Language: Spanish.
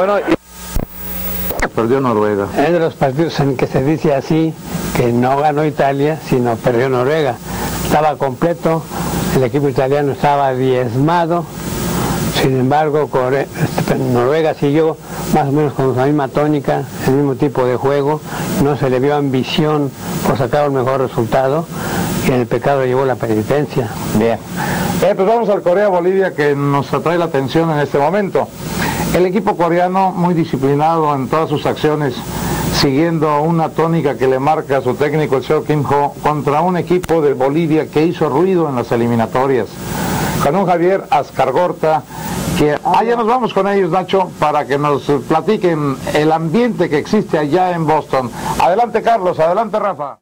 Bueno, perdió Noruega. Es de los partidos en que se dice así, que no ganó Italia, sino perdió Noruega. Estaba completo, el equipo italiano estaba diezmado, sin embargo Noruega siguió más o menos con la misma tónica, el mismo tipo de juego, no se le vio ambición por sacar un mejor resultado y en el pecado llevó la penitencia. Bien. Eh, pues vamos al Corea-Bolivia que nos atrae la atención en este momento. El equipo coreano muy disciplinado en todas sus acciones, siguiendo una tónica que le marca a su técnico el señor Kim Ho contra un equipo de Bolivia que hizo ruido en las eliminatorias. Con un Javier Ascargorta que allá nos vamos con ellos, Nacho, para que nos platiquen el ambiente que existe allá en Boston. Adelante, Carlos, adelante, Rafa.